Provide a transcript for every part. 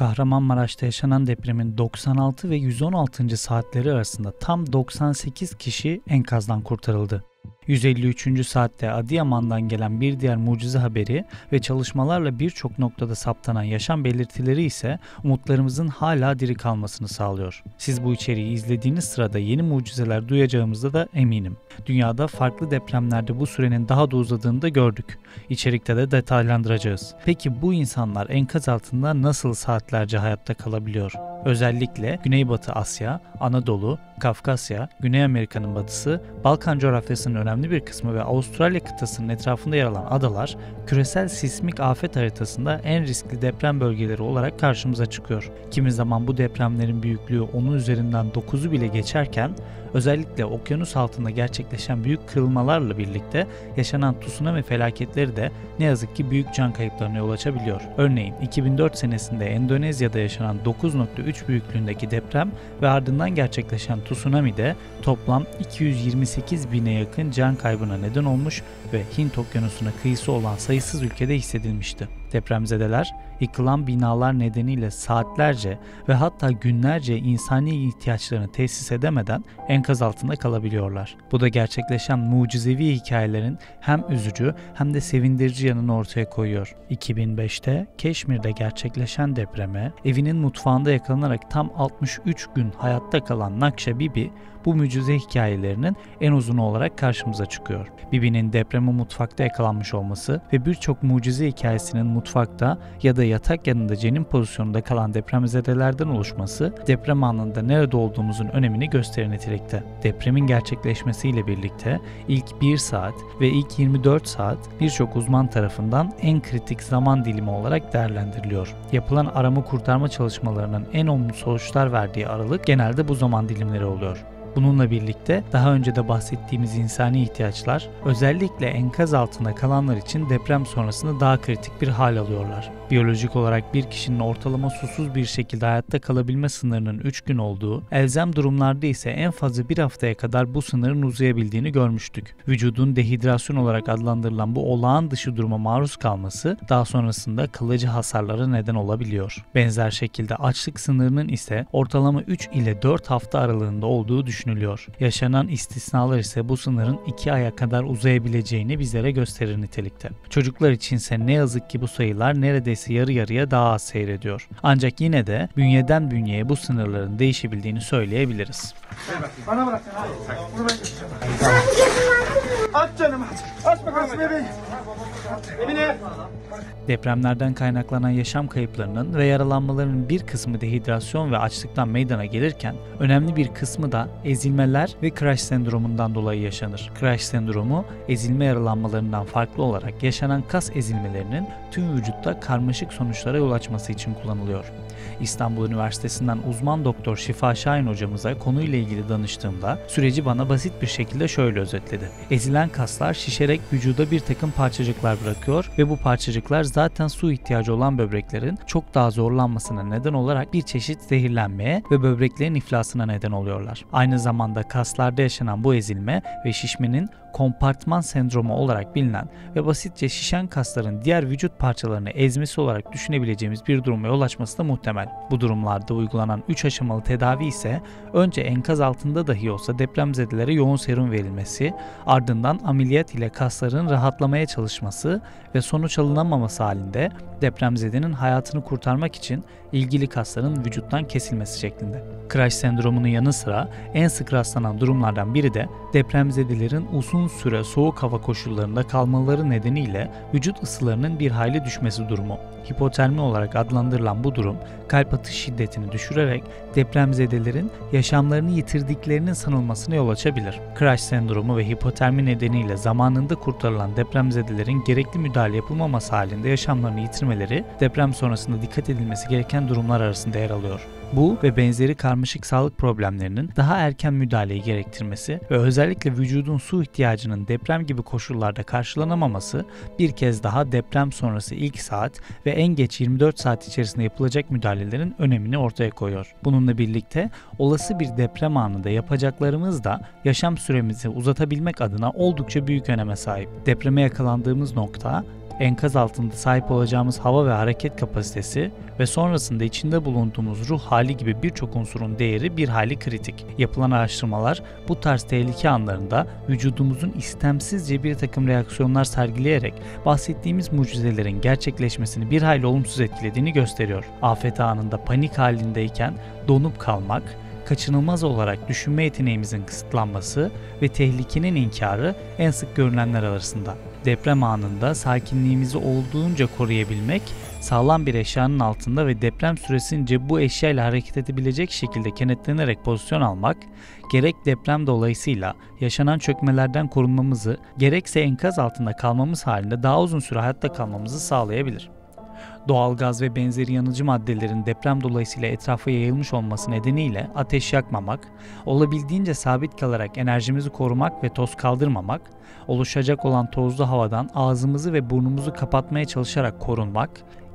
Kahramanmaraş'ta yaşanan depremin 96 ve 116. saatleri arasında tam 98 kişi enkazdan kurtarıldı. 153. saatte Adıyaman'dan gelen bir diğer mucize haberi ve çalışmalarla birçok noktada saptanan yaşam belirtileri ise umutlarımızın hala diri kalmasını sağlıyor. Siz bu içeriği izlediğiniz sırada yeni mucizeler duyacağımızda da eminim. Dünyada farklı depremlerde bu sürenin daha da uzadığını da gördük. İçerikte de detaylandıracağız. Peki bu insanlar enkaz altında nasıl saatlerce hayatta kalabiliyor? Özellikle Güneybatı Asya, Anadolu, Kafkasya, Güney Amerika'nın batısı, Balkan coğrafyasının önemli bir kısmı ve Avustralya kıtasının etrafında yer alan adalar, küresel sismik afet haritasında en riskli deprem bölgeleri olarak karşımıza çıkıyor. Kimi zaman bu depremlerin büyüklüğü onun üzerinden 9'u bile geçerken, özellikle okyanus altında gerçekleşen büyük kırılmalarla birlikte yaşanan tsunami felaketleri de ne yazık ki büyük can kayıplarına yol açabiliyor. Örneğin 2004 senesinde Endonezya'da yaşanan 9.3 büyüklüğündeki deprem ve ardından gerçekleşen tsunami de toplam 228 bine yakın can kaybına neden olmuş ve Hint okyanusuna kıyısı olan sayısız ülkede hissedilmişti. Depremzedeler yıkılan binalar nedeniyle saatlerce ve hatta günlerce insani ihtiyaçlarını tesis edemeden enkaz altında kalabiliyorlar. Bu da gerçekleşen mucizevi hikayelerin hem üzücü hem de sevindirici yanını ortaya koyuyor. 2005'te Keşmir'de gerçekleşen depreme evinin mutfağında yakalanarak tam 63 gün hayatta kalan Nakşa Bibi bu mucize hikayelerinin en uzunu olarak karşımıza çıkıyor. Bibi'nin depreme mutfakta yakalanmış olması ve birçok mucize hikayesinin mutfakta ya da yatak yanında cenin pozisyonunda kalan depremzedelerden oluşması deprem anında nerede olduğumuzun önemini gösterir nitelikte. Depremin gerçekleşmesiyle birlikte ilk 1 saat ve ilk 24 saat birçok uzman tarafından en kritik zaman dilimi olarak değerlendiriliyor. Yapılan arama kurtarma çalışmalarının en olumlu sonuçlar verdiği aralık genelde bu zaman dilimleri oluyor. Bununla birlikte daha önce de bahsettiğimiz insani ihtiyaçlar özellikle enkaz altında kalanlar için deprem sonrasında daha kritik bir hal alıyorlar. Biyolojik olarak bir kişinin ortalama susuz bir şekilde hayatta kalabilme sınırının 3 gün olduğu, elzem durumlarda ise en fazla bir haftaya kadar bu sınırın uzayabildiğini görmüştük. Vücudun dehidrasyon olarak adlandırılan bu olağan dışı duruma maruz kalması daha sonrasında kalıcı hasarlara neden olabiliyor. Benzer şekilde açlık sınırının ise ortalama 3 ile 4 hafta aralığında olduğu düşünülüyor. Yaşanan istisnalar ise bu sınırın 2 aya kadar uzayabileceğini bizlere gösterir nitelikte. Çocuklar içinse ne yazık ki bu sayılar neredeyse yarı yarıya daha az seyrediyor. Ancak yine de bünyeden bünyeye bu sınırların değişebildiğini söyleyebiliriz. Bana bırak. Bunu ben Aç canım aç. Aç bakalım bebeği. Depremlerden kaynaklanan yaşam kayıplarının ve yaralanmaların bir kısmı dehidrasyon ve açlıktan meydana gelirken önemli bir kısmı da ezilmeler ve crash sendromundan dolayı yaşanır. Crash sendromu ezilme yaralanmalarından farklı olarak yaşanan kas ezilmelerinin tüm vücutta karmaşık sonuçlara yol açması için kullanılıyor. İstanbul Üniversitesi'nden uzman doktor Şifa Şahin hocamıza konuyla ilgili danıştığımda süreci bana basit bir şekilde şöyle özetledi. Ezilen kaslar şişerek vücuda bir takım parçacıklar bırakıyor ve bu parçacıklar zaten su ihtiyacı olan böbreklerin çok daha zorlanmasına neden olarak bir çeşit zehirlenmeye ve böbreklerin iflasına neden oluyorlar. Aynı zamanda kaslarda yaşanan bu ezilme ve şişmenin kompartman sendromu olarak bilinen ve basitçe şişen kasların diğer vücut parçalarını ezmesi olarak düşünebileceğimiz bir duruma yol açması da muhtemel. Bu durumlarda uygulanan 3 aşamalı tedavi ise önce enkaz altında dahi olsa depremzedelere yoğun serum verilmesi, ardından ameliyat ile kasların rahatlamaya çalışması ve sonuç alınamaması halinde depremzedenin hayatını kurtarmak için ilgili kasların vücuttan kesilmesi şeklinde. Crash sendromunun yanı sıra en sık rastlanan durumlardan biri de depremzedelerin uzun süre soğuk hava koşullarında kalmaları nedeniyle vücut ısılarının bir hayli düşmesi durumu. Hipotermi olarak adlandırılan bu durum kalp atış şiddetini düşürerek depremzedelerin yaşamlarını yitirdiklerinin sanılmasına yol açabilir. Crash sendromu ve hipotermi nedeniyle zamanında kurtarılan depremzedelerin gerekli müdahale yapılmaması halinde yaşamlarını yitirmeleri deprem sonrasında dikkat edilmesi gereken durumlar arasında yer alıyor. Bu ve benzeri karmaşık sağlık problemlerinin daha erken müdahaleyi gerektirmesi ve özellikle vücudun su ihtiyacının deprem gibi koşullarda karşılanamaması bir kez daha deprem sonrası ilk saat ve en geç 24 saat içerisinde yapılacak müdahalelerin önemini ortaya koyuyor. Bununla birlikte olası bir deprem anında yapacaklarımız da yaşam süremizi uzatabilmek adına oldukça büyük öneme sahip. Depreme yakalandığımız nokta enkaz altında sahip olacağımız hava ve hareket kapasitesi ve sonrasında içinde bulunduğumuz ruh hali gibi birçok unsurun değeri bir hali kritik. Yapılan araştırmalar bu tarz tehlike anlarında vücudumuzun istemsizce bir takım reaksiyonlar sergileyerek bahsettiğimiz mucizelerin gerçekleşmesini bir hayli olumsuz etkilediğini gösteriyor. Afet anında panik halindeyken donup kalmak, kaçınılmaz olarak düşünme yeteneğimizin kısıtlanması ve tehlikenin inkarı en sık görünenler arasında. Deprem anında sakinliğimizi olduğunca koruyabilmek, sağlam bir eşyanın altında ve deprem süresince bu eşyayla hareket edebilecek şekilde kenetlenerek pozisyon almak, gerek deprem dolayısıyla yaşanan çökmelerden korunmamızı, gerekse enkaz altında kalmamız halinde daha uzun süre hayatta kalmamızı sağlayabilir doğalgaz ve benzeri yanıcı maddelerin deprem dolayısıyla etrafa yayılmış olması nedeniyle ateş yakmamak, olabildiğince sabit kalarak enerjimizi korumak ve toz kaldırmamak, oluşacak olan tozlu havadan ağzımızı ve burnumuzu kapatmaya çalışarak korunmak,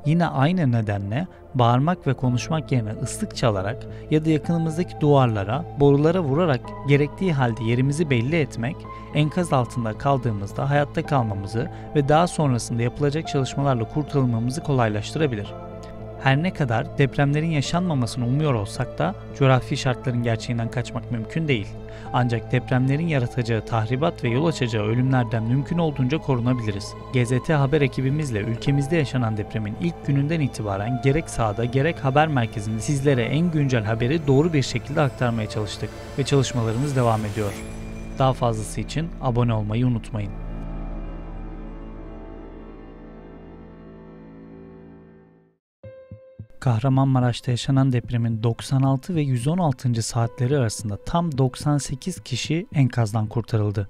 Yine aynı nedenle bağırmak ve konuşmak yerine ıslık çalarak ya da yakınımızdaki duvarlara, borulara vurarak gerektiği halde yerimizi belli etmek, enkaz altında kaldığımızda hayatta kalmamızı ve daha sonrasında yapılacak çalışmalarla kurtulmamızı kolaylaştırabilir. Her ne kadar depremlerin yaşanmamasını umuyor olsak da coğrafi şartların gerçeğinden kaçmak mümkün değil. Ancak depremlerin yaratacağı tahribat ve yol açacağı ölümlerden mümkün olduğunca korunabiliriz. GZT haber ekibimizle ülkemizde yaşanan depremin ilk gününden itibaren gerek sahada gerek haber merkezinde sizlere en güncel haberi doğru bir şekilde aktarmaya çalıştık ve çalışmalarımız devam ediyor. Daha fazlası için abone olmayı unutmayın. Kahramanmaraş'ta yaşanan depremin 96 ve 116. saatleri arasında tam 98 kişi enkazdan kurtarıldı.